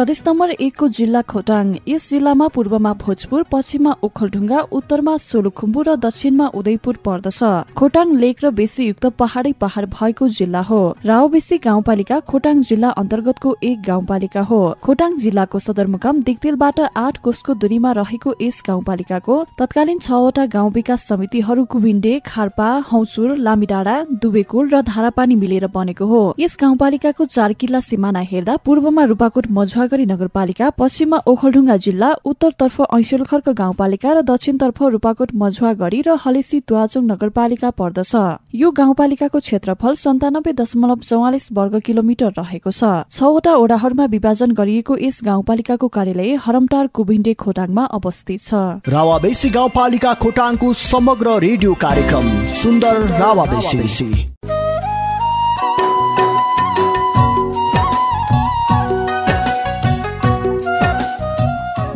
प्रदेश नम्बर एकको जिल्ला खोटाङ। यस जिल्लामा पूर्वमा भोजपुर पश्चिममा ओखलढुङ्गा उत्तरमा सोलुखुम्बु र दक्षिणमा उदयपुर पर्दछ। खोटाङ लेक र बेसी युक्त पहाड़ी पहाड़ भएको जिल्ला हो। राओबेसी गाउँपालिका खोटाङ जिल्ला अन्तर्गतको एक गाउँपालिका हो। खोटाङ जिल्लाको सदरमुकाम दिगतेलबाट आठ कोषको दूरीमा रहेको यस गाउँपालिकाको तत्कालीन छवटा गाउँ विकास समितिहरू कुभिन्डे खार्पा हौचुर लामिडाँडा दुबेकुल र धारापानी मिलेर बनेको हो। यस गाउँपालिकाको चार किल्ला सिमाना हेर्दा पूर्वमा रूपाकोट मझुवागढी नगरपालिका पश्चिममा ओखलढुङ्गा जिल्ला उत्तरतर्फ ऐसेलखर्क गाउँपालिका र दक्षिणतर्फ रूपाकोट मझुवागढी र हलेसी तुवाचोङ नगरपालिका पर्दछ। यो गाउँपालिकाको क्षेत्रफल सन्तानब्बे दशमलव चौवालिस वर्ग किलोमिटर रहेको छ। छवटा ओडाहरूमा विभाजन गरिएको यस गाउँपालिकाको कार्यालय हरमटार कुभिन्डे खोटाङमा अवस्थित छ। रावाबेसी गाउँपालिका खोटाङको समग्र रेडियो कार्यक्रम सुन्दर रावाबेसी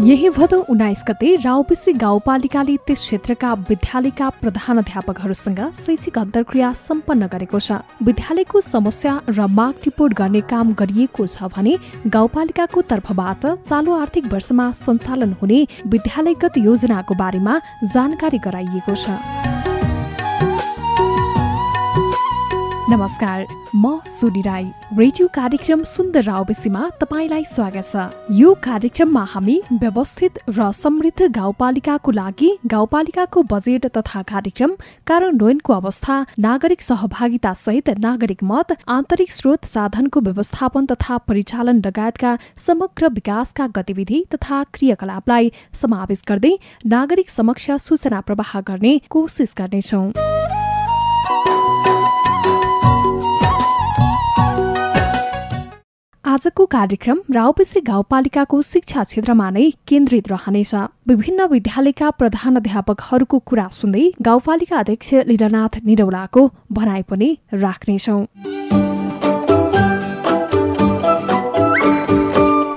यही भदौ उन्नाइस गते राउपिसी गाउँपालिकाले त्यस क्षेत्रका विद्यालयका प्रधान अध्यापकहरूसँग शैक्षिक अन्तर्क्रिया सम्पन्न गरेको छ। विद्यालयको समस्या र माग टिपोट गर्ने काम गरिएको छ भने गाउँपालिकाको तर्फबाट चालु आर्थिक वर्षमा सञ्चालन हुने विद्यालयगत योजनाको बारेमा जानकारी गराइएको छ। नमस्कार म सुनि राई। रेडियो कार्यक्रम सुन्दर रावबेसीमा तपाईँलाई स्वागत छ। यो कार्यक्रममा हामी व्यवस्थित र समृद्ध गाउँपालिकाको लागि गाउँपालिकाको बजेट तथा कार्यक्रम कार्यान्वयनको अवस्था नागरिक सहभागिता सहित नागरिक मत आन्तरिक स्रोत साधनको व्यवस्थापन तथा परिचालन लगायतका समग्र विकासका गतिविधि तथा क्रियाकलापलाई समावेश गर्दै नागरिक समक्ष सूचना प्रवाह गर्ने कोसिस गर्नेछौँ। आजको कार्यक्रम राउपेसी गाउँपालिकाको शिक्षा क्षेत्रमा नै केन्द्रित रहनेछ। विभिन्न विद्यालयका प्रधान अध्यापकहरूको कुरा सुन्दै गाउँपालिका अध्यक्ष लीलानाथ निरौलाको भनाइ पनि राख्नेछौ।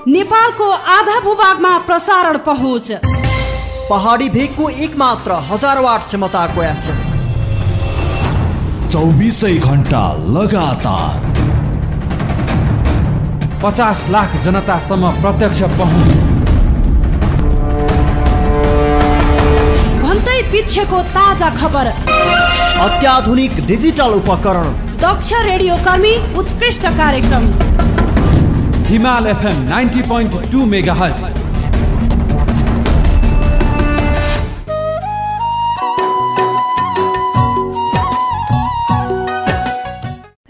नेपालको आधा भूभागमा प्रसारण पहुँच। पहाडी भेगको एक मात्र हजार वाट क्षमताको यात्रा। चौबिसै घन्टा लगातार। पचास लाख जनतासम्म प्रत्यक्ष पहुँच। घन्टै पिछेको ताजा खबर। अत्याधुनिक डिजिटल उपकरण। दक्ष रेडियो कर्मी उत्कृष्ट कार्यक्रम। Himal FM ninety point two megahertz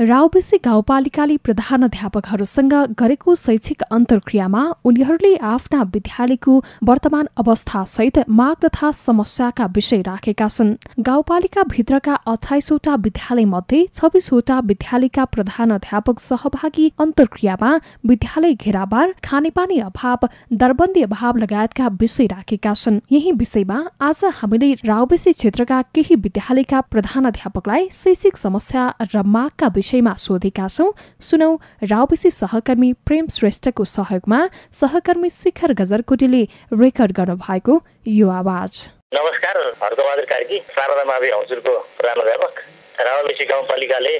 Raubesi गाउँपालिकाले प्रधान अध्यापकहरूसँग गरेको शैक्षिक अन्तर्क्रियामा उनीहरूले आफ्ना विद्यालयको वर्तमान अवस्था सहित माग तथा समस्याका विषय राखेका छन्। गाउँपालिका भित्रका अठाइसवटा विद्यालय मध्ये छब्बिसवटा विद्यालयका प्रधान अध्यापक सहभागी अन्तर्क्रियामा विद्यालय घेराबार खानेपानी अभाव दरबन्दी अभाव लगायतका विषय राखेका छन्। यही विषयमा आज हामीले राउबेसी क्षेत्रका केही विद्यालयका प्रधान अध्यापकलाई शैक्षिक समस्या र मागका विषय विषयमा सोधेका छौँ। सुनौ राउबेसी सहकर्मी प्रेम श्रेष्ठको सहयोगमा सहकर्मी शिखर गजरकोटीले रेकर्ड गर्नु भएको यो आवाज। नमस्कार हर्कबहादुर कार्की शारदा मावि हौजुरको प्रधानाध्यापक रावलसी गाउँपालिकाले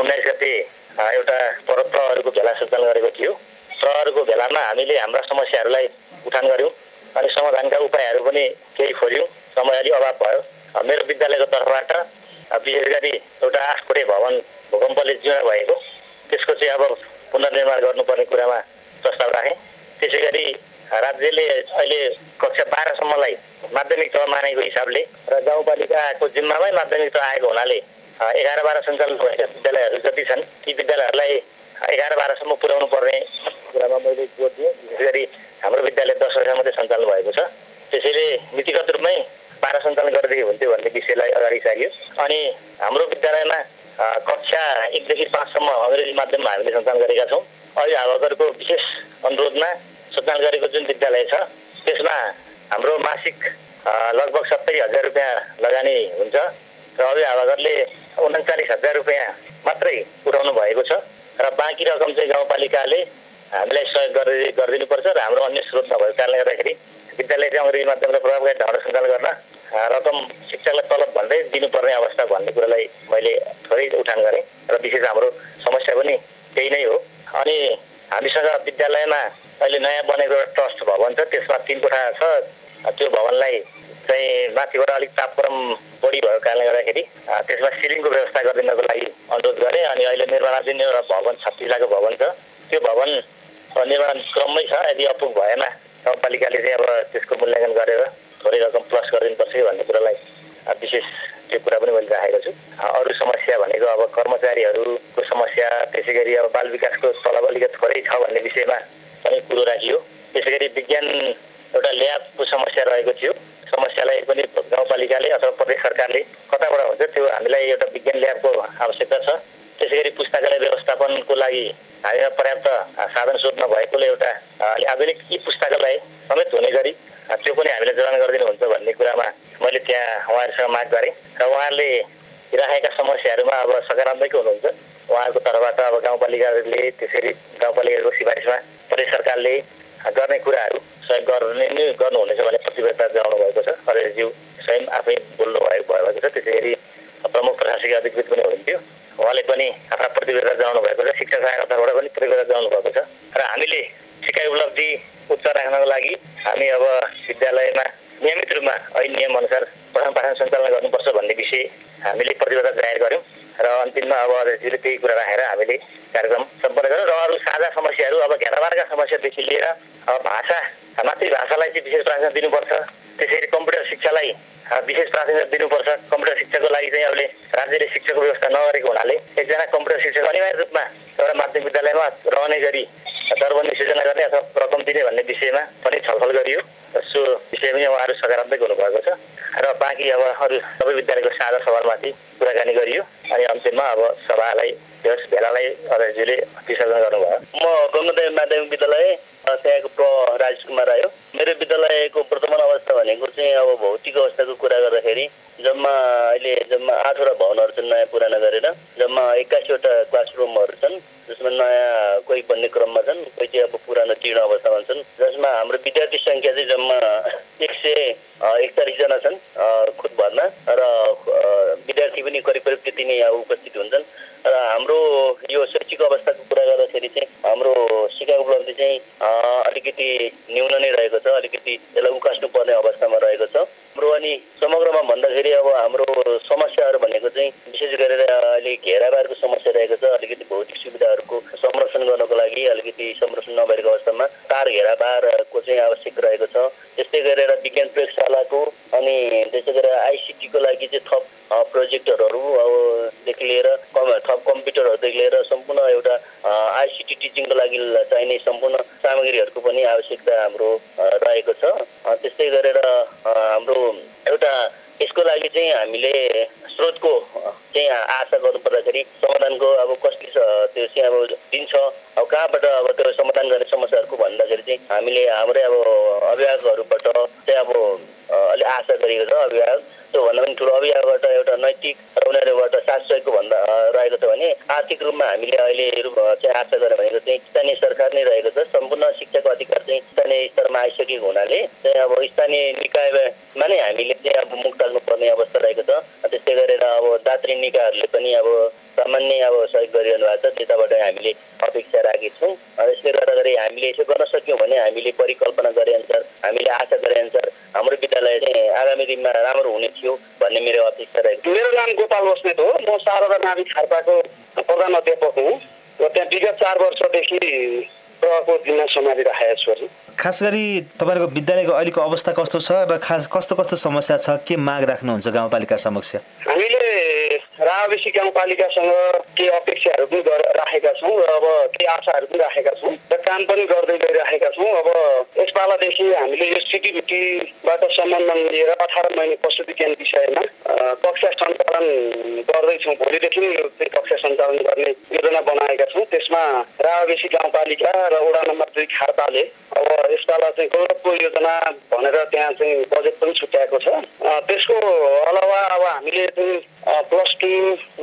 उन्नाइस गते एउटा प्रहरको भेला सञ्चालन गरेको थियो। प्रहरको भेलामा हामीले हाम्रा समस्याहरूलाई उठान गऱ्यौँ अनि समाधानका उपायहरू पनि केही खोज्यौँ। समय अलिक अभाव भयो। मेरो विद्यालयको तर्फबाट विशेष गरी एउटा आठ भवन भूकम्पले जीर्ण भएको। त्यसको चाहिँ अब पुनर्निर्माण गर्नुपर्ने कुरामा प्रस्ताव राखेँ। त्यसै गरी राज्यले अहिले कक्षा बाह्रसम्मलाई माध्यमिक तह मानेको हिसाबले र गाउँपालिकाको जिम्मामै माध्यमिक तह आएको हुनाले एघार बाह्र सञ्चालन भएका विद्यालयहरू जति छन् ती विद्यालयहरूलाई एघार बाह्रसम्म पुर्याउनु पर्ने कुरामा मैले जोड दिएँ। विशेष गरी हाम्रो विद्यालय दस वर्ष मात्रै सञ्चालन भएको छ। त्यसैले नीतिगत रूपमै बाह्र सञ्चालन गरेदेखि हुन्थ्यो भन्ने विषयलाई अगाडि सारियो। अनि हाम्रो विद्यालयमा कक्षा एकदेखि पाँचसम्म अङ्ग्रेजी माध्यममा हामीले सञ्चालन गरेका छौँ अभिभावकहरूको विशेष अनुरोधमा सञ्चालन गरेको जुन विद्यालय छ त्यसमा हाम्रो मासिक लगभग सत्तरी हजार रुपियाँ लगानी हुन्छ। र अभिभावकहरूले उन्चालिस हजार रुपियाँ मात्रै उठाउनु भएको छ र बाँकी रकम चाहिँ गाउँपालिकाले हामीलाई सहयोग गरिदिनु गरिदिनुपर्छ र हाम्रो अन्य स्रोत नभएको कारणले गर्दाखेरि विद्यालय चाहिँ अङ्ग्रेजी माध्यमलाई प्रभावकारी ढङ्गले सञ्चालन गर्न रकम शिक्षकलाई तलब भन्दै दिनुपर्ने अवस्था भन्ने कुरालाई मैले थोरै उठान गरेँ र विशेष हाम्रो समस्या पनि त्यही नै हो। अनि हामीसँग विद्यालयमा अहिले नयाँ बनेको एउटा ट्रस्ट भवन छ त्यसमा तिन कोठा छ। त्यो भवनलाई चाहिँ माथिबाट अलिक तापक्रम बढी भएको कारणले गर्दाखेरि त्यसमा सिलिङको व्यवस्था गरिदिनको लागि अनुरोध गरेँ। अनि अहिले निर्माणाधीन एउटा भवन छत्तिस लाखको भवन छ। त्यो भवन निर्माण क्रममै छ। यदि अपुग भएन गाउँपालिकाले चाहिँ अब त्यसको मूल्याङ्कन गरेर थोरै रकम प्लस गरिदिनुपर्छ भन्ने कुरालाई। विशेष त्यो कुरा पनि मैले राखेको छु। अरू समस्या भनेको अब कर्मचारीहरूको समस्या त्यसै गरी अब बाल विकासको तलब अलिकति थोरै छ भन्ने विषयमा पनि कुरो राखियो। त्यसै गरी विज्ञान एउटा ल्याबको समस्या रहेको थियो। समस्यालाई पनि गाउँपालिकाले अथवा प्रदेश सरकारले कताबाट हुन्छ त्यो हामीलाई एउटा विज्ञान ल्याबको आवश्यकता छ। त्यसै गरी पुस्तकालय व्यवस्थापनको लागि हामीमा पर्याप्त साधन स्रोत नभएकोले एउटा आधुनिक यी पुस्तकालय समेत हुने गरी त्यो पनि हामीले जडान गरिदिनुहुन्छ भन्ने कुरामा मैले त्यहाँ उहाँहरूसँग माग गरेँ र उहाँहरूले राखेका समस्याहरूमा अब सकारात्मक हुनुहुन्छ। उहाँहरूको तर्फबाट अब गाउँपालिकाले त्यसरी गाउँपालिकाको सिफारिसमा प्रदेश सरकारले गर्ने कुराहरू सहयोग गर्ने नै गर्नुहुनेछ भन्ने प्रतिबद्धता जनाउनु भएको छ। अरेज्यू स्वयं आफै बोल्नु भएको भएको छ। त्यसै गरी प्रमुख प्रशासकीय अधिकृत पनि हुनुहुन्थ्यो। उहाँले पनि आफ्ना प्रतिबद्धता जनाउनु भएको छ। शिक्षा सहायक तर्फबाट पनि प्रतिबद्धता जनाउनु भएको छ। र हामीले सिकाइ उपलब्धि उच्च राख्नको लागि हामी अब विद्यालयमा नियमित रूपमा ऐन नियम अनुसार पठन पाठन सञ्चालन गर्नुपर्छ भन्ने विषय हामीले प्रतिबद्धता जाहेर गऱ्यौँ। र अन्तिममा अब अध्यक्षजीले त्यही कुरा राखेर हामीले कार्यक्रम सम्पन्न गऱ्यौँ र अरू साझा समस्याहरू अब घेराबारका समस्यादेखि लिएर अब भाषा मातृभाषालाई चाहिँ विशेष प्राथमिकता दिनुपर्छ। त्यसरी कम्प्युटर शिक्षालाई विशेष प्राथमिकता दिनुपर्छ। कम्प्युटर शिक्षाको लागि चाहिँ अहिले राज्यले शिक्षाको व्यवस्था नगरेको हुनाले एकजना कम्प्युटर शिक्षक अनिवार्य रूपमा एउटा माध्यमिक विद्यालयमा रहने गरी दरबन्दी सिर्जना गर्ने अथवा रकम दिने भन्ने विषयमा पनि छलफल गरियो। सो विषय पनि उहाँहरू सकारात्मक हुनुभएको छ। र बाँकी अब अरू सबै विद्यालयको साझा सवालमाथि कुराकानी गरियो। अनि अन्तिममा अब सभालाई त्यस भेलालाई अध्यक्षजीले विसर्जन गर्नुभयो। म गङ्गादेव माध्यमिक विद्यालय त्यहाँको प्र राजेश कुमार आयो मेरो विद्यालयको वर्तमान अवस्था भनेको चाहिँ अब भौतिक अवस्थाको कुरा गर्दाखेरि जम्मा अहिले जम्मा आठवटा भवनहरू छन् नयाँ पुरानो गरेर। जम्मा एक्काइसवटा क्लासरुमहरू छन् जसमा नयाँ कोही बन्ने क्रममा छन् कोही चाहिँ अब पुरानो जीर्ण अवस्थामा छन्। जसमा हाम्रो विद्यार्थी सङ्ख्या चाहिँ जम्मा एक सय एकचालिसजना छन् खुद भर्ना र विद्यार्थी पनि करिब करिब त्यति नै उपस्थित हुन्छन्। र हाम्रो यो शैक्षिक अवस्थाको कुरा गर्दाखेरि चाहिँ हाम्रो सिकाइ उपलब्धि चाहिँ अलिकति न्यून नै रहेको छ अलिकति यसलाई उकास्नु पर्ने अवस्थामा रहेको छ। हाम्रो अनि समग्रमा भन्दाखेरि अब हाम्रो समस्याहरू भनेको चाहिँ विशेष गरेर अहिले घेराबारको समस्या रहेको छ। अलिकति भौतिक सुविधाहरूको संरक्षण गर्नको लागि अलिकति संरक्षण नभएको अवस्थामा तार घेराबारको चाहिँ आवश्यक रहेको छ। त्यस्तै गरेर विज्ञान प्रयोगशालाको अनि त्यसै गरेर आइसिटीको लागि चाहिँ थप प्रोजेक्टरहरू अबदेखि लिएर थप कम्प्युटरहरूदेखि लिएर सम्पूर्ण एउटा आइसिटी टिचिङको लागि चाहिने सम्पूर्ण सामग्रीहरूको पनि आवश्यकता हाम्रो रहेको छ त्यस्तै गरेर हाम्रो एउटा यसको लागि चाहिँ हामीले स्रोतको चाहिँ आशा गर्नु पर्दाखेरि समाधानको अब कसले त्यो चाहिँ अब दिन्छ अब कहाँबाट अब त्यो समाधान गर्ने समस्याहरूको भन्दाखेरि चाहिँ हामीले हाम्रै अब अभिभावकहरूबाट चाहिँ अब अलिक आशा गरेको छ अभिभावक। त्योभन्दा पनि ठुलो अभिभावकबाट एउटा नैतिक र उनीहरूबाट सहयोगको भन्दा रहेको छ भने आर्थिक रूपमा हामीले अहिले चाहिँ आशा गरेँ भनेको चाहिँ स्थानीय सरकार नै रहेको छ। सम्पूर्ण शिक्षाको अधिकार चाहिँ स्थानीय स्तरमा आइसकेको हुनाले चाहिँ अब स्थानीय निकायमा नै हामीले चाहिँ अब मुख टाल्नुपर्ने अवस्था रहेको छ त्यस्तै गरेर अब दात्री निकायहरूले पनि अब सामान्य अब सहयोग गरिरहनु भएको छ त्यताबाट हामीले अपेक्षा राखेको छौँ यसले गर्दाखेरि हामीले यसो गर्न सक्यौँ भने हामीले परिकल्पना गरे अनुसार हामीले आशा गरे अनुसार हाम्रो विद्यालय चाहिँ आगामी दिनमा राम्रो हुने थियो भन्ने मेरो अपेक्षा रहेको मेरो नाम गोपाल बस्नेत हो म शारदा नारी खाल्पाको प्रधान अध्यापक हुँ र त्यहाँ विगत चार छु खास गरी तपाईँहरूको विद्यालयको अहिलेको अवस्था कस्तो छ र खास कस्तो कस्तो समस्या छ? के माग राख्नुहुन्छ गाउँपालिका समक्ष? हामीले रावेशी गाउँपालिकासँग केही अपेक्षाहरू पनि राखेका छौँ र अब केही आशाहरू पनि राखेका छौँ र काम पनि गर्दै गइराखेका छौँ। अब यसपालादेखि हामीले यो सिटिभिटीबाट सम्बन्धन लिएर अठार महिने पशु विज्ञान विषयमा कक्षा सञ्चालन गर्दैछौँ भोलिदेखि यो कक्षा सञ्चालन गर्ने योजना बनाएका छौँ। त्यसमा रावेशी गाउँपालिका र वडा नम्बर दुई खारपाले अब यसपाला चाहिँ गौरवको योजना भनेर त्यहाँ चाहिँ बजेट पनि छुट्याएको छ। त्यसको अलावा अब हामीले चाहिँ प्लस टू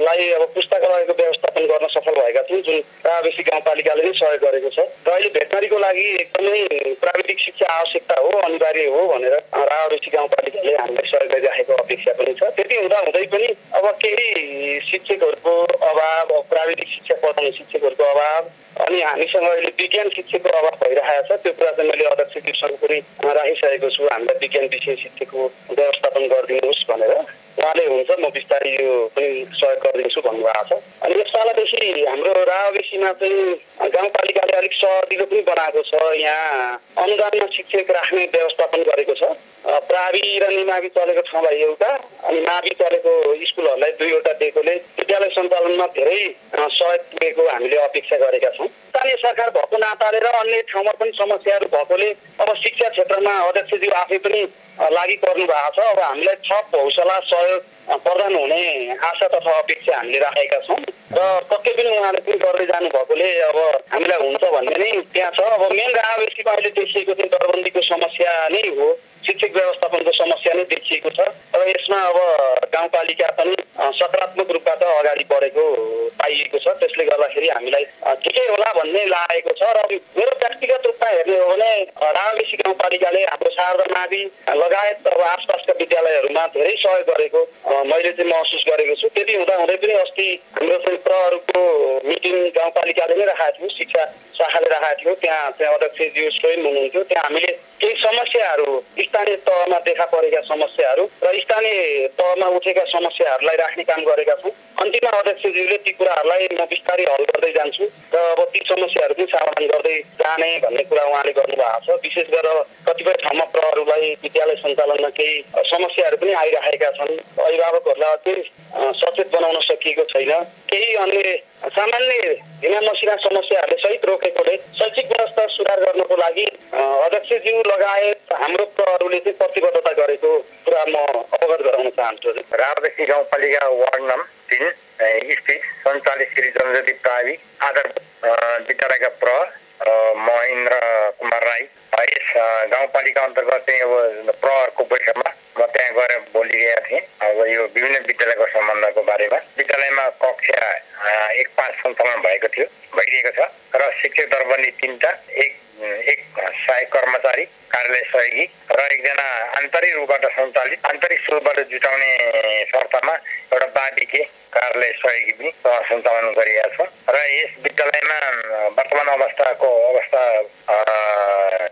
लाई अब पुस्तकालयको व्यवस्थापन गर्न सफल भएका छौँ जुन प्राविधिक गाउँपालिकाले नै सहयोग गरेको छ। र अहिले भेटनरीको लागि एकदमै प्राविधिक शिक्षा आवश्यकता हो अनिवार्य हो भनेर रावाबेसी गाउँपालिकाले हामीलाई सहयोग गरिराखेको अपेक्षा पनि छ। त्यति हुँदा हुँदै पनि अब केही शिक्षकहरूको अभाव प्राविधिक शिक्षा पढाउने शिक्षकहरूको अभाव अनि हामीसँग अहिले विज्ञान शिक्षकको अभाव भइरहेको छ। त्यो कुरा चाहिँ मैले अध्यक्षज्यूसँग पनि राखिसकेको छु। हामीलाई विज्ञान विषय शिक्षकको व्यवस्थापन गरिदिनुहोस् भनेर। उहाँले हुन्छ म बिस्तारै यो पनि सहयोग गरिदिन्छु भन्नुभएको छ। अनि यस पालादेखि हाम्रो रावेसीमा चाहिँ गाउँपालिकाले अलिक सजिलो पनि बनाएको छ। यहाँ अनुदानमा शिक्षक राख्ने व्यवस्थापन गरेको छ। प्रावि र निमावि चलेको ठाउँलाई एउटा अनि मावि चलेको स्कुलहरूलाई दुईवटा दिएकोले विद्यालय सञ्चालनमा धेरै सहयोग पुगेको हामीले अपेक्षा गरेका छौँ। स्थानीय सरकार भएको नाताले र अन्य ठाउँमा पनि समस्याहरू भएकोले अब शिक्षा क्षेत्रमा अध्यक्षज्यू आफै पनि लागि पर्नु भएको छ। अब हामीलाई थप हौसला सहयोग प्रदान हुने आशा तथा अपेक्षा हामीले राखेका छौँ। र पक्कै पनि उहाँले पनि गर्दै जानु भएकोले अब हामीलाई हुन्छ भन्ने नै त्यहाँ छ। अब मेन रावेशीमा अहिले देखिएको चाहिँ दरबन्दीको समस्या नै हो। शिक्षक व्यवस्थापनको समस्या नै देखिएको छ। र यसमा अब गाउँपालिका पनि सकारात्मक रूपबाट अगाडि बढेको पाइएको छ। त्यसले गर्दाखेरि हामीलाई ठिकै होला भन्ने लागेको छ। र मेरो व्यक्तिगत रूपमा हेर्ने हो भने रावेशी गाउँपालिकाले हाम्रो शारदा मावि लगायत अब आसपासका विद्यालयहरूमा धेरै सहयोग गरेको मैले चाहिँ महसुस गरेको छु। त्यति हुँदा हुँदै पनि अस्ति हाम्रो चाहिँ प्रहरूको मिटिङ गाउँपालिकाले नै राखेको थियो शिक्षा शाखाले राखेको थियो। त्यहाँ चाहिँ अध्यक्षज्यू स्वयं हुनुहुन्थ्यो। त्यहाँ हामीले केही समस्याहरू स्थानीय तहमा देखा परेका समस्याहरू र स्थानीय तहमा उठेका समस्याहरूलाई राख्ने काम गरेका छौँ। अन्तिममा अध्यक्षज्यूले ती कुराहरूलाई म बिस्तारै हल गर्दै जान्छु र अब ती समस्याहरू पनि समाधान गर्दै जाने भन्ने कुरा उहाँले गर्नुभएको छ। विशेष गरेर कतिपय ठाउँमा प्रहरीलाई विद्यालय सञ्चालनमा केही समस्याहरू पनि आइरहेका छन्। अभिभावकहरूलाई अझै सचेत बनाउन सकिएको छैन। केही अन्य सामान्य ढिना मसिना समस्याहरूले सहित रोकेकोले शैक्षिक व्यवस्था सुधार गर्नको लागि अध्यक्षज्यू लगायत हाम्रो प्रहरीले चाहिँ प्रतिबद्धता गरेको कुरा म अवगत गराउन चाहन्छु। रामदेशी गाउँपालिका वार्ड नम्बर तिन स्थित सञ्चालित श्री जनजाति प्राविधिक आधार विद्यालयका प्रहर महेन्द्र कुमार राई यस गाउँपालिका अन्तर्गत चाहिँ अब प्रहरको बैठकमा म त्यहाँ गएर बोलिरहेका थिएँ अब यो विभिन्न विद्यालयको सम्बन्धको बारेमा विद्यालयमा कक्षा एक पाँच सञ्चालन भएको थियो भइरहेको छ र शिक्षक दरबन्दी तिनवटा एक एक सहायक कर्मचारी कार्यालय सहयोगी र एकजना आन्तरिक रूपबाट सञ्चालित आन्तरिक स्रोतबाट जुटाउने शर्तमा एउटा बाँडिके कार्यालय सहयोगी पनि सञ्चालन गरिरहेका छौँ र यस विद्यालयमा वर्तमान अवस्थाको अवस्था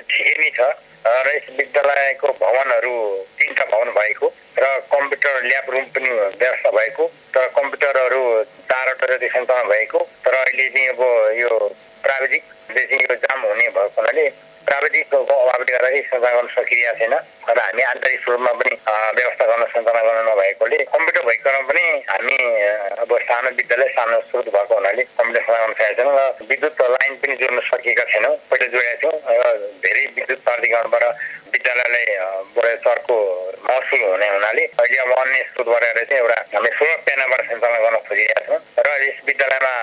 ठिकै नै छ र यस विद्यालयको भवनहरू तिनवटा भवन भएको र कम्प्युटर ल्याब रुम पनि व्यवस्था भएको र कम्प्युटरहरू चारवटा जति सञ्चालन भएको तर अहिले चाहिँ अब यो प्राविधिकले यो जाम हुने भएको हुनाले प्राविधिकको अभावले गर्दाखेरि सञ्चालन गर्न सकिरहेको छैन र हामी आन्तरिक स्वरूपमा पनि व्यवस्था गर्न सञ्चालन गर्न नभएकोले कम्प्युटर भइकन पनि हामी अब सानो विद्यालय सानो स्रोत भएको हुनाले कम्प्युटर सञ्चालन सकेका छैनौँ र विद्युत लाइन पनि जोड्न सकिएका छैनौँ पहिला जोडेका थियौँ र धेरै विद्युत प्राधिकरणबाट विद्यालयलाई चर्को महसुल हुने हुनाले अहिले अब अन्य स्रोतबाट चाहिँ एउटा हामी सोलर प्यानलबाट सञ्चालन गर्न खोजिरहेका छौँ र यस विद्यालयमा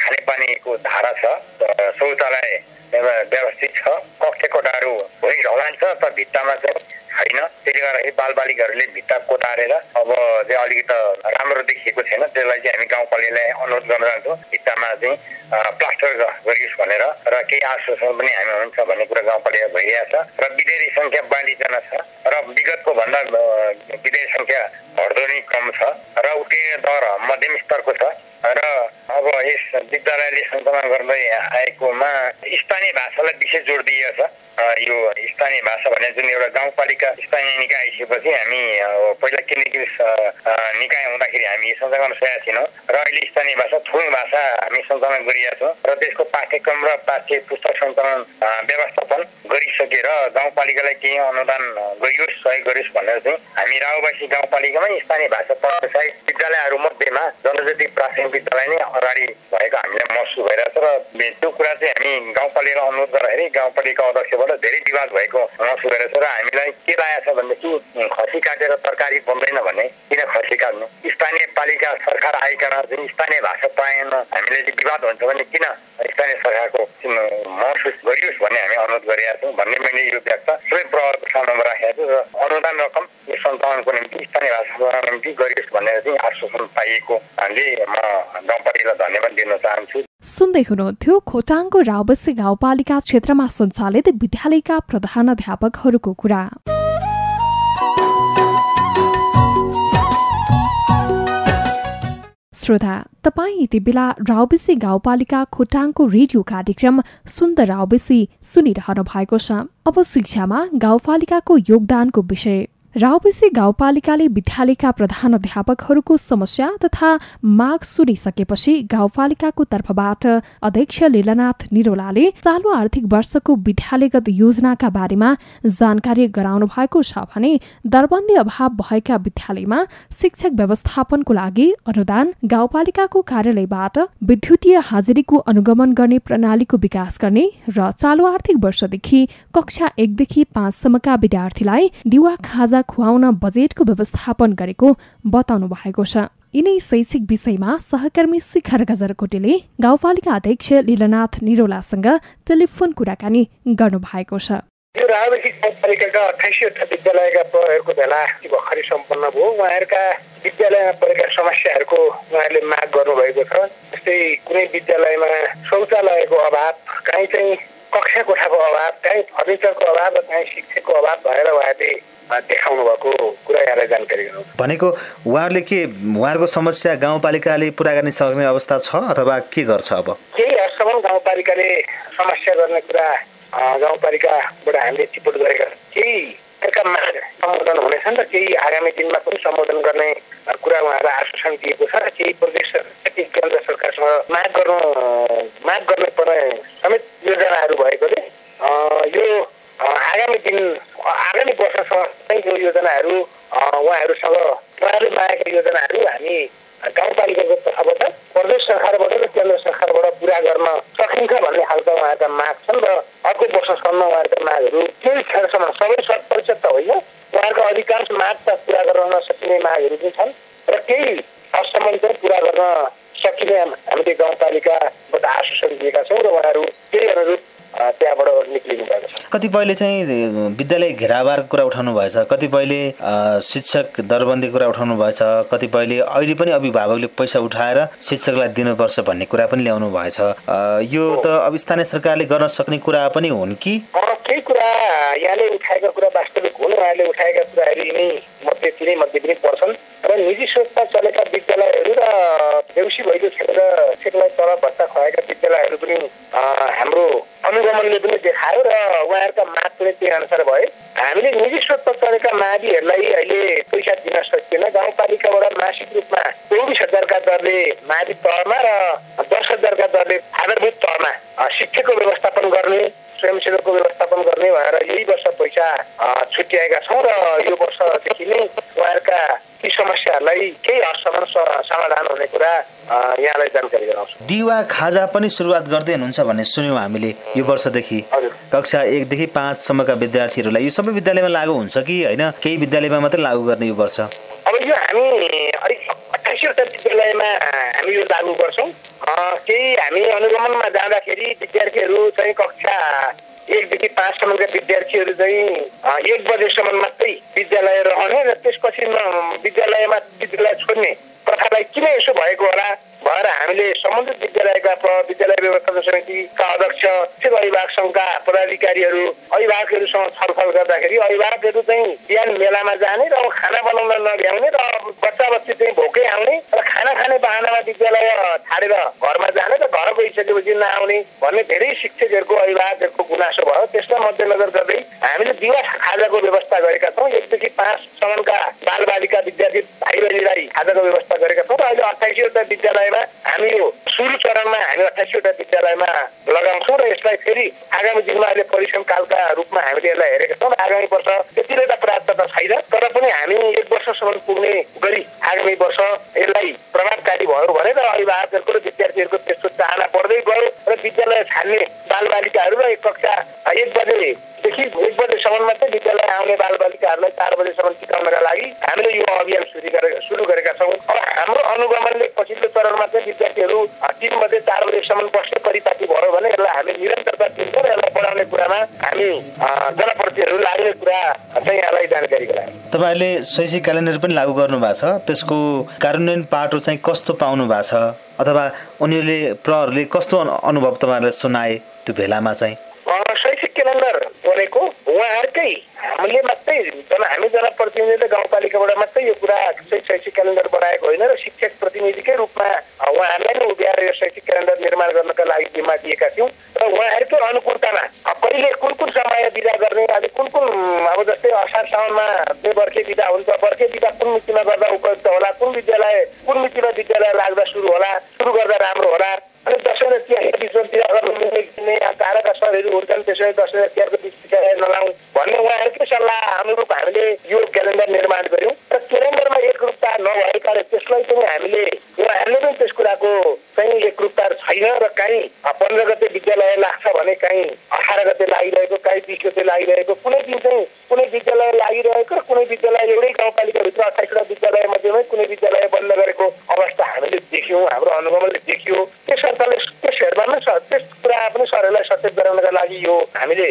खानेपानीको धारा छ व्यवस्थित छ कक्ष कोठाहरू भुइँ ढलान छ तर भित्तामा चाहिँ छैन त्यसले गर्दाखेरि बालबालिकाहरूले भित्ता कोतारेर अब चाहिँ अलिकति राम्रो देखिएको छैन। त्यसलाई चाहिँ हामी गाउँपालिकालाई अनुरोध गर्न चाहन्छौँ। भित्तामा चाहिँ प्लास्टर गरियोस् भनेर। र केही आश्वासन पनि हामी हुन्छ भन्ने कुरा गाउँपालिका भइरहेको छ र विद्यार्थी सङ्ख्या बयालिसजना छ र विगतको भन्दा विद्यार्थी सङ्ख्या घट्दो नै कम छ र उत्तीर्ण दर मध्यम स्तरको छ र अब यस विद्यालयले सञ्चालन गर्दै आएकोमा स्थानीय विशेष जोड दिएको छ यो स्थानीय भाषा भने जुन एउटा गाउँपालिका स्थानीय निकाय आइसकेपछि हामी पहिला केन्द्रीय निकाय हुँदाखेरि हामी सञ्चालन सकेका थिएनौँ र अहिले स्थानीय भाषा थुङ भाषा हामी सञ्चालन गरिरहेका छौँ र त्यसको पाठ्यक्रम र पाठ्य पुस्तक सञ्चालन व्यवस्थापन गरिसकेर गाउँपालिकालाई केही अनुदान गरियोस् सहयोग गरियोस् भनेर चाहिँ हामी राहुवासी गाउँपालिकामै स्थानीय भाषा पढाउने साहित्य विद्यालयहरू मध्येमा जनजाति प्राथमिक विद्यालय नै अगाडि भएको हामीलाई महसुस भइरहेको छ र त्यो कुरा चाहिँ हामी गाउँपालिकालाई अनुरोध गर्दाखेरि गाउँपालिका अध्यक्षबाट धेरै विवाद भएको महसुस गरेको छ र हामीलाई के लागेको छ भनेदेखि खसी काटेर तरकारी बन्दैन भने किन खसी काट्नु स्थानीय पालिका सरकार बालिकामा जुन स्थानीय भाषा पाएन हामीले चाहिँ विवाद हुन्छ भने किन स्थानीय सरकारको महसुस गरियोस् भन्ने हामी अनुरोध गरिरहेका छौँ भन्ने मैले यो व्याख्या सबै प्रहरको सामनामा राखेको छु र अनुदान रकम यो सन्तानको निम्ति स्थानीय भाषाको निम्ति गरियोस् भनेर चाहिँ आश्वासन पाइएको हामीले म गाउँपालिकालाई धन्यवाद दिन चाहन्छु। सुन्दै हुनुहुन्थ्यो खोटाङको रावसी गाउँपालिका क्षेत्रमा सञ्चालित विद्यालयका प्रधानाध्यापकहरूको कुरा। श्रोता तपाईँ यति बेला राउबेसी गाउँपालिका खोटाङको रेडियो कार्यक्रम सुन्दर राउबेसी सुनिरहनु भएको छ। अब शिक्षामा गाउँपालिकाको योगदानको विषय। राउबेसी गाउँपालिकाले विद्यालयका प्रधानाध्यापकहरूको समस्या तथा माग सुनिसकेपछि गाउँपालिकाको तर्फबाट अध्यक्ष लीलानाथ निरोलाले चालु आर्थिक वर्षको विद्यालयगत योजनाका बारेमा जानकारी गराउनु भएको छ भने दरबन्दी अभाव भएका विद्यालयमा शिक्षक व्यवस्थापनको लागि अनुदान गाउँपालिकाको कार्यालयबाट विद्युतीय हाजिरीको अनुगमन गर्ने प्रणालीको विकास गर्ने र चालु आर्थिक वर्षदेखि कक्षा एकदेखि पाँचसम्मका विद्यार्थीलाई दिवा खाजा खुवाउन बजेटको व्यवस्थापन गरेको बताउनु भएको छ। यिनै शैक्षिक विषयमा सहकर्मी शिखर गजरकोटेले गाउँपालिका अध्यक्ष लीलानाथ निरोलासँग टेलिफोन कुराकानी गर्नु भएको छ। यो राजनीति गाउँपालिकाका अठाइसवटा विद्यालयका प्रहरको भेला भर्खरै सम्पन्न भयो। उहाँहरूका विद्यालयमा परेका समस्याहरूको उहाँहरूले माग गर्नुभएको छ। जस्तै कुनै विद्यालयमा शौचालयको अभाव काहीँ चाहिँ कक्षा कोठाको अभाव काहीँ फर्निचरको अभाव र काहीँ शिक्षकको अभाव भएर उहाँहरूले देखाउनु भएको कुरा यहाँलाई जानकारी गराउँछ भनेको उहाँहरूले के उहाँहरूको समस्या गाउँपालिकाले पुरा गर्ने सक्ने अवस्था छ अथवा के गर्छ अब? केही हदसम्म गाउँपालिकाले समस्या गर्ने कुरा गाउँपालिकाबाट हामीले टिपोट गरेका केही माग सम्बोधन हुनेछन् र केही आगामी दिनमा पनि सम्बोधन गर्ने कुरा उहाँलाई आश्वासन दिएको छ र केही प्रदेश केही केन्द्र सरकारसँग माग गर्नु माग गर्ने पर्ने समेत योजनाहरू भएकोले यो आगामी दिन आगामी वर्षसम्म चाहिँ यो योजनाहरू उहाँहरूसँग उहाँहरूले मागेका योजनाहरू हामी गाउँपालिकाको तर्फबाट प्रदेश सरकारबाट र केन्द्र सरकारबाट पुरा गर्न सकिन्छ भन्ने खालका उहाँहरूका माग छन् र अर्को वर्षसम्म उहाँहरूका मागहरू केही क्षणसम्म सबै शत प्रतिशत त होइन उहाँहरूको अधिकांश माग त पुरा गर्न नसकिने मागहरू पनि छन् र केही हदसम्म चाहिँ पुरा गर्न सकिने हामीले गाउँपालिकाबाट आश्वासन दिएका छौँ र उहाँहरू त्यही अनुरूप त्यहाँबाट निक्लिनु भएको छ कतिपयले चाहिँ विद्यालय घेराबारको कुरा उठाउनु भएछ कतिपयले शिक्षक दरबन्दी कुरा उठाउनु भएछ कतिपयले अहिले पनि अभिभावकले पैसा उठाएर शिक्षकलाई दिनुपर्छ भन्ने कुरा पनि ल्याउनु भएछ। यो त अब स्थानीय सरकारले गर्न सक्ने कुरा पनि हुन् कि? केही कुरा यहाँले उठाएका कुरा वास्तविक हुन् उहाँले उठाएका कुराहरू यिनै मध्ये तिनै मध्ये पनि पर्छन्। र निजी स्रोतमा चलेका विद्यालयहरू र देउसी भैलो खेलेर शिक्षकलाई तल भत्ता खुवाएका विद्यालयहरू पनि हाम्रो अनुगमनले पनि देखायो र उहाँहरूका माग पनि त्यही अनुसार भयो। हामीले निजी स्रोतमा चलेका माविहरूलाई अहिले पैसा दिन सकिएन। गाउँपालिकाबाट मासिक रूपमा चौबिस हजारका दरले मावि तहमा र दस हजारका दरले आधारभूत तहमा शिक्षकको व्यवस्थापन गर्ने स्वयंसेवकको व्यवस्थापन गर्ने उहाँहरू यही वर्ष पैसा छुट्याएका छौँ र यो वर्षदेखि नै उहाँहरूका समस्याहरूलाई केही हदसम्म समाधान हुने कुरा यहाँलाई जानकारी गराउँछौँ। दिवा खाजा पनि सुरुवात गर्दै हुनुहुन्छ भन्ने सुन्यौँ हामीले यो वर्षदेखि। कक्षा एकदेखि पाँचसम्मका विद्यार्थीहरूलाई यो सबै विद्यालयमा लागू हुन्छ कि होइन? केही विद्यालयमा मात्रै लागू गर्ने यो वर्ष? अब यो हामी अलिक अठाइसवटा विद्यालयमा हामी यो लागू गर्छौँ। केही हामी अनुगमनमा जाँदाखेरि विद्यार्थीहरू चाहिँ कक्षा एकदेखि पाँचसम्मका विद्यार्थीहरू चाहिँ एक बजेसम्म मात्रै विद्यालय रहने र त्यसपछि विद्यालयमा विद्यालय छोड्ने प्रथालाई किन यसो भएको होला? भएर हामीले सम्बन्धित विद्यालयका विद्यालय व्यवस्थापन समितिका अध्यक्ष अभिभावक सङ्घका पदाधिकारीहरू अभिभावकहरूसँग छलफल गर्दाखेरि अभिभावकहरू चाहिँ बिहान मेलामा जाने र खाना बनाउन नभ्याउने र बच्चा बच्ची चाहिँ भोकै आउने र खाना खाने बाहनामा विद्यालय छाडेर घरमा जाने र घर गइसकेपछि नआउने भन्ने धेरै शिक्षकहरूको अभिभावकहरूको गुनासो भयो। त्यसलाई मध्यनजर गर्दै हामीले दिवा खाजाको व्यवस्था गरेका छौँ। एकदेखि पाँचसम्मका बालबालिका विद्यार्थी भाइ बहिनीलाई खाजाको व्यवस्था गरेका छौँ। र अहिले अठाइसवटा विद्यालयमा हामी यो सुरु चरणमा हामी अठाइसवटा विद्यालयमा लगाउँछौँ र यसलाई फेरि आगामी दिनमा अहिले परीक्षण कालका रूपमा हामीले यसलाई हेरेका छौँ। आगामी वर्ष त्यति त प्राप्त त छैन तर पनि हामी एक वर्षसम्म पुग्ने गरी आगामी वर्ष यसलाई प्रभावकारी भयो भने र अभिभावकहरूको र विद्यार्थीहरूको त्यस्तो चाहना बढ्दै गयो र विद्यालय छान्ने बालबालिकाहरू र कक्षा एक बजेदेखि बजेदेखि एक बजेसम्म मात्रै विद्यालय आउने बालबालिकाहरूलाई चार बजेसम्म टिकाउनका लागि हामीले यो अभियान सुरु गरेका सुरु गरेका छौँ। अब हाम्रो अनुगमनले पछिल्लो चरणमा चाहिँ विद्यार्थीहरू बजे चार बजेसम्म बस्ने परिपाटी भयो भने यसलाई हामी निरन्तरता दिन्छौँ र यसलाई बढाउने कुरामा हामी जनप्रतिनिधिहरू लाग्ने कुरा चाहिँ यहाँलाई जानकारी गरायौँ। तपाईँहरूले शैक्षिक क्यालेन्डर पनि लागू गर्नु भएको छ। त्यसको कार्यान्वयन पाटो चाहिँ कस्तो पाउनु भएको छ? अथवा उनीहरूले प्रहरूले कस्तो अनुभव तपाईँहरूलाई सुनाए त्यो भेलामा चाहिँ? शैक्षिक क्यालेन्डर बनेको उहाँहरूकै हामीले मात्रै जन हामी जनप्रतिनिधिले गाउँपालिकाबाट मात्रै यो कुरा शैक्षिक क्यालेन्डर बनाएको होइन र शिक्षक प्रतिनिधिकै रूपमा उहाँहरूलाई नै उभ्याएर यो शैक्षिक क्यालेन्डर निर्माण गर्नका लागि जिम्मा दिएका थियौँ र उहाँहरूकै अनुकूलतामा कहिले कुन कुन समय बिदा गर्ने अनि कुन कुन अब जस्तै असार साउनमा बर्खे बिदा हुन्छ बर्खे बिदा कुन मितिमा गर्दा उपयुक्त होला कुन विद्यालय कुन मितिमा विद्यालय लाग्दा सुरु होला सुरु गर्दा राम्रो होला अनि दसैँ र तिहारको बिचमा गर्नु मिल्ने ताराका सरहरू हुन्छन् त्यसरी दसैँ र तिहारको बिच बिदा नलाउँ भन्ने उहाँहरूकै सल्लाह अनुरूप हामीले यो क्यालेन्डर निर्माण गऱ्यौँ। र क्यालेन्डरमा एकरूपता नभएकाले त्यसलाई पनि हामीले उहाँहरूले पनि त्यस कुराको चाहिँ एकरूपता छैन र काहीँ पन्ध्र गते विद्यालय लाग्छ भने काहीँ अठार गते लागिरहेको काहीँ बिस गते लागिरहेको कुनै दिन चाहिँ कुनै विद्यालय लागिरहेको र कुनै विद्यालय एउटै गाउँपालिकाभित्र अठाइसवटा विद्यालय मध्येमै कुनै विद्यालय बन्द गरेको अवस्था हामीले देख्यौँ हाम्रो अनुभवले देखियो। त्यस अर्थले त्यस हेर्दा नै त्यस कुरा पनि सरहरूलाई सचेत गराउनका लागि यो हामीले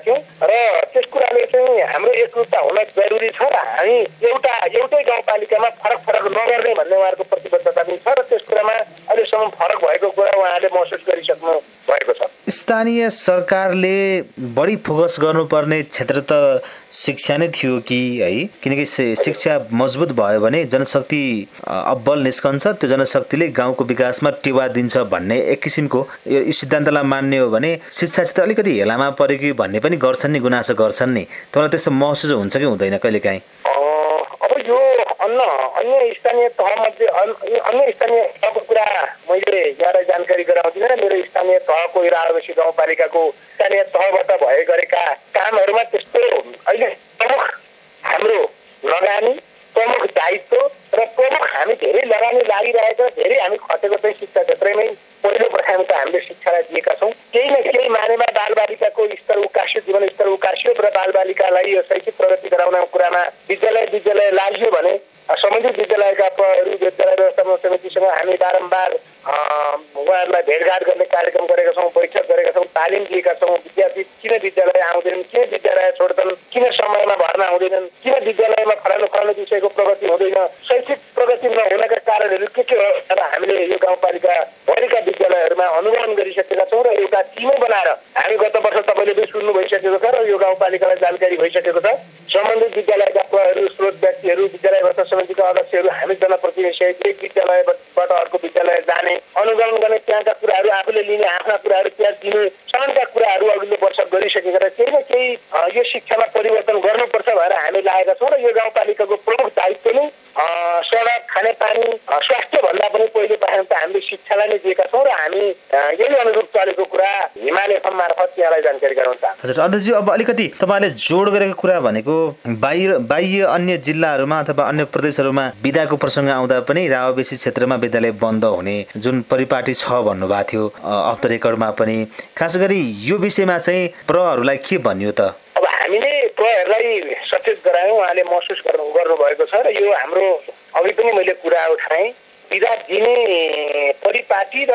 थियौँ र त्यस कुराले चाहिँ हाम्रो एकरूपता हुन जरुरी छ र हामी एउटा एउटै गाउँपालिकामा फरक फरक नगर्ने भन्ने उहाँहरूको प्रतिबद्धता पनि छ र त्यस कुरामा अहिलेसम्म फरक भएको कुरा उहाँले महसुस गरिसक्नु भएको छ स्थानीय सरकारले बढी फोकस गर्नुपर्ने क्षेत्र त शिक्षा नै थियो कि है? किनकि शिक्षा मजबुत भयो भने जनशक्ति अब्बल निस्कन्छ। त्यो जनशक्तिले गाउँको विकासमा टेवा दिन्छ भन्ने एक किसिमको यो सिद्धान्तलाई मान्ने हो भने शिक्षा क्षेत्र अलिकति हेलामा पऱ्यो कि भन्ने पनि गर्छन् नि गुनासो गर्छन् नि। तपाईँलाई त्यस्तो महसुस हुन्छ कि हुँदैन कहिलेकाहीँ? यो अन्य अन्य स्थानीय तहमध्ये अन्य स्थानीय तहको कुरा मैले यहाँलाई जानकारी गराउँदिनँ। मेरो स्थानीय तहको आदिवासी गाउँपालिकाको स्थानीय तहबाट भए गरेका कामहरूमा त्यस्तो अहिले प्रमुख हाम्रो लगानी प्रमुख दायित्व र प्रमुख हामी धेरै लगानी लागिरहेको धेरै हामी खटेको चाहिँ शिक्षा क्षेत्रमै पहिलो प्राथमिकता हामीले शिक्षालाई दिएका छौँ केही न केही मानेमा बालबालिकाको स्तर उकास्यो जीवन स्तर उकास्यो र बालबालिकालाई यो शैक्षिक प्रगति गराउने कुरामा विद्यालय विद्यालय लाग्यो भने सम्बन्धित विद्यालयका विद्यालय व्यवस्थापन समितिसँग हामी बारम्बार उहाँहरूलाई भेटघाट गर्ने कार्यक्रम गरेका छौँ बैठक गरेका छौँ तालिम दिएका छौँ। विद्यार्थी किन विद्यालय आउँदैनन्? किन विद्यालय छोड्छन् किन समयमा भर्ना हुँदैनन्? किन विद्यालयमा फलानु फलानु विषयको प्रगति हुँदैन? शैक्षिक प्रगति नहुनका कारणहरू के के हो? र हामीले यो गाउँपालिका भरिका विद्यालयहरूमा अनुगमन गरिसकेका छौँ र एउटा टिमै बनाएर हामी गत वर्ष तपाईँले पनि सुन्नु भइसकेको छ र यो गाउँपालिकालाई जानकारी भइसकेको छ। सम्बन्धित विद्यालयका स्रोत व्यक्तिहरू विद्यालय समितिका अध्यक्षहरू हामी जनप्रतिनिधि सहित एक विद्यालयबाट अर्को विद्यालय जाने अनुगमन गर्ने त्यहाँका कुराहरू आफूले लिने आफ्ना कुराहरू त्यहाँ दिने सबै कुराहरू अघिल्लो वर्ष गरिसकेका र केही न केही यो शिक्षामा परिवर्तन गर्नुपर्छ भनेर हामी लागेका छौँ र यो गाउँपालिकाको प्रमुख दायित्व खानेपानी स्वास्थ्य भन्दा पनि पहिलो प्राथमिकता हामीले शिक्षालाई नै दिएका छौँ र हामी यही अनुरूप चलेको कुरा हिमालय एफएम मार्फत यहाँलाई जानकारी गराउन चाहन्छु हजुर अध्यक्षज्यू अब अलिकति तपाईँले जोड गरेको कुरा भनेको बाहिर बाह्य अन्य जिल्लाहरूमा अथवा अन्य प्रदेशहरूमा विदाको प्रसङ्ग आउँदा पनि रावबेसी क्षेत्रमा विद्यालय बन्द हुने जुन परिपाटी छ भन्नुभएको थियो अफ द रेकर्डमा पनि। खास गरी यो विषयमा चाहिँ प्रहरूलाई के भनियो त? अब हामीले प्रहरूलाई सचेत गरायौँ। उहाँले महसुस गर्नु गर्नुभएको छ र यो हाम्रो अघि पनि मैले कुरा उठाएँ। विधा दिने परिपाटी र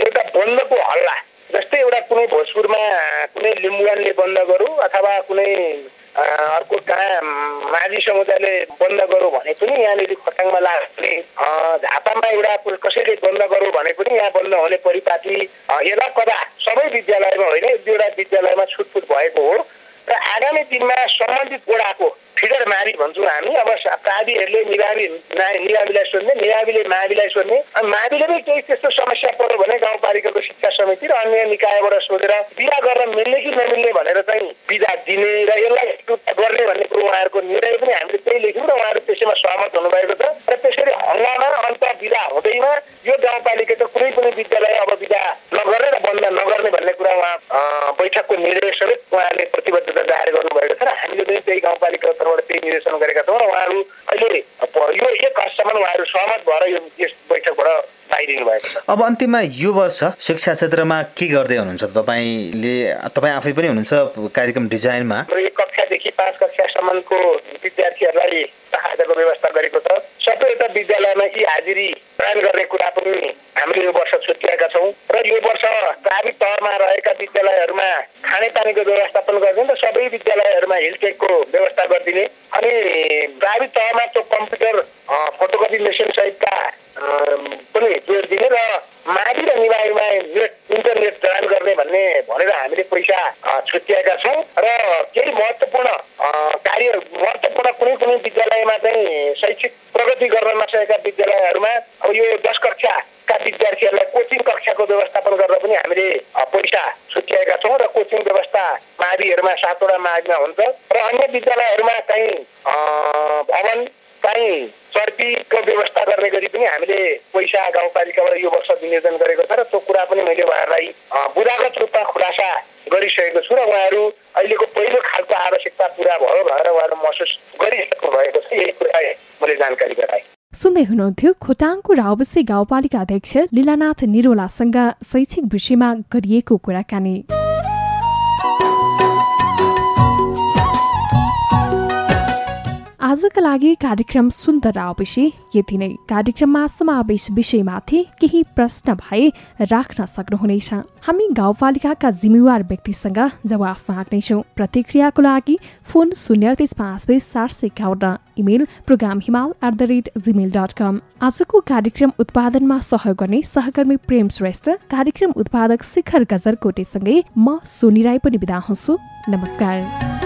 एउटा बन्दको हल्ला जस्तै एउटा कुनै भोजपुरमा कुनै लिम्बुवानले बन्द गरौँ अथवा कुनै अर्को कहाँ माझी समुदायले बन्द गरौँ भने पनि यहाँनिर खटाङमा लाग्ने झापामा एउटा कसैले बन्द गरौँ भने पनि यहाँ बन्द हुने परिपाटी यता कदा सबै विद्यालयमा होइन एक दुईवटा विद्यालयमा छुटपुट भएको हो। र आगामी दिनमा सम्बन्धित वडाको फिडर मावि भन्छौँ हामी। अब प्राविहरूले निभावी निभावीलाई सोध्ने निभावीले माविलाई सोध्ने। अनि माविले पनि केही त्यस्तो समस्या पऱ्यो भने गाउँपालिकाको शिक्षा समिति र अन्य निकायबाट सोधेर बिदा गर्न मिल्ने कि नमिल्ने भनेर चाहिँ बिदा दिने र यसलाई गर्ने भन्ने कुरो उहाँहरूको निर्णय पनि हामीले त्यही लेख्यौँ र उहाँहरू त्यसैमा सहमत हुनुभएको छ र त्यसरी हङ्गामा अन्त बिदा हुँदैमा यो गाउँपालिकाको कुनै पनि विद्यालय अब बिदा नगर्ने र बन्द नगर्ने भन्ने कुरा उहाँ बैठकको निर्णय समेत उहाँले प्रतिबद्धता जाहेर गर्नुभएको छ र हामीले पनि त्यही गाउँपालिका तर्फबाट त्यही निर्देशन गरेका छौँ र उहाँहरू अहिले यो एक हदसम्म उहाँहरू सहमत भएर यो यस बैठकबाट पाइदिनु भएको छ अब अन्तिममा यो वर्ष शिक्षा क्षेत्रमा के गर्दै हुनुहुन्छ? तपाईँले तपाईँ आफै पनि हुनुहुन्छ कार्यक्रम डिजाइनमा हाम्रो एक कक्षादेखि पाँच कक्षासम्मको विद्यार्थीहरूलाई खाजाको व्यवस्था गरेको छ सबै एउटा विद्यालयमा यी हाजिरी प्रदान गर्ने कुरा पनि हामीले यो वर्ष छुट्याएका छौँ र यो वर्ष प्रावित तहमा रहेका विद्यालयहरूमा खानेपानीको व्यवस्थापन गरिदिने र सबै विद्यालयहरूमा हिलटेकको व्यवस्था गरिदिने अनि प्रावित तहमा त्यो कम्प्युटर फोटोकपी मेसिन सहितका पनि जोड दिने र माथि र निवाईमा इन्टरनेट प्रदान गर्ने भन्ने भनेर हामीले पैसा छुट्याएका छौँ र केही महत्त्वपूर्ण कार्य महत्त्वपूर्ण कुनै कुनै विद्यालयमा चाहिँ शैक्षिक प्रगति गर्न नसकेका विद्यालयहरूमा अब यो दस कक्षाका विद्यार्थीहरूलाई कोचिङ कक्षाको व्यवस्थापन गरेर पनि हामीले पैसा छुट्याएका छौँ र कोचिङ व्यवस्था माविहरूमा सातवटा माविमा हुन्छ। र अन्य विद्यालयहरूमा चाहिँ भवन चाहिँ चर्पीको व्यवस्था गर्ने गरी पनि हामीले पैसा गाउँपालिकाबाट यो वर्ष विनियोजन गरेको छ र त्यो कुरा पनि मैले उहाँहरूलाई बुदागत रूपमा खुलासा गरिसकेको छु र उहाँहरू अहिलेको पहिलो खालको आवश्यकता पुरा भयो भनेर उहाँहरू महसुस गरिसक्नु भएको छ यही कुरा मैले जानकारी गराएँ सुन्दै हुनुहुन्थ्यो खोटाङको रावसी गाउँपालिका अध्यक्ष लीलानाथ निरोलासँग शैक्षिक विषयमा गरिएको कुराकानी। आजका लागि कार्यक्रम सुन्दर आवश्य यति नै कार्यक्रममा समावेश विषयमाथि केही प्रश्न भए राख्न सक्नुहुनेछ। हामी गाउँपालिकाका जिम्मेवार व्यक्तिसँग जवाफ माग्नेछौँ। प्रतिक्रियाको लागि फोन शून्य तिस पाँच बिस चार सय एकाउन्न। Email programme Himal at the rate gmail dot com आजको कार्यक्रम उत्पादनमा सहयोग गर्ने सहकर्मी प्रेम श्रेष्ठ कार्यक्रम उत्पादक शिखर गजरकोटेसँगै म सोनी राई पनि बिदा हुन्छु। नमस्कार।